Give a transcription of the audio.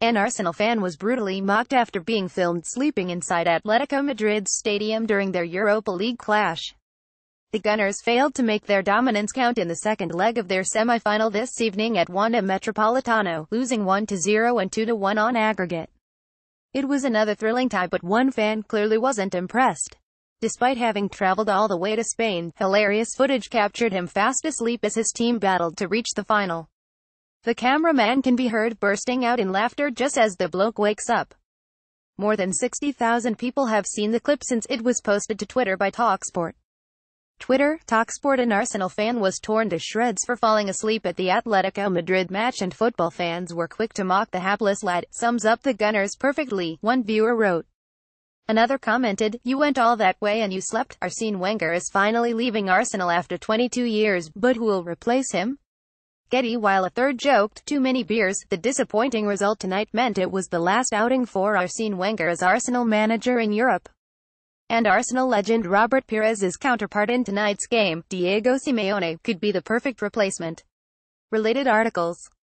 An Arsenal fan was brutally mocked after being filmed sleeping inside Atletico Madrid's stadium during their Europa League clash. The Gunners failed to make their dominance count in the second leg of their semi-final this evening at Wanda Metropolitano, losing 1-0 and 2-1 on aggregate. It was another thrilling tie but one fan clearly wasn't impressed. Despite having traveled all the way to Spain, hilarious footage captured him fast asleep as his team battled to reach the final. The cameraman can be heard bursting out in laughter just as the bloke wakes up. More than 60,000 people have seen the clip since it was posted to Twitter by TalkSport. Twitter, TalkSport An Arsenal fan was torn to shreds for falling asleep at the Atletico Madrid match and football fans were quick to mock the hapless lad. Sums up the Gunners perfectly, one viewer wrote. Another commented, you went all that way and you slept. Arsene Wenger is finally leaving Arsenal after 22 years, but who will replace him? Getty while a third joked, too many beers. The disappointing result tonight meant it was the last outing for Arsene Wenger as Arsenal manager in Europe. And Arsenal legend Robert Pires's counterpart in tonight's game, Diego Simeone, could be the perfect replacement. Related articles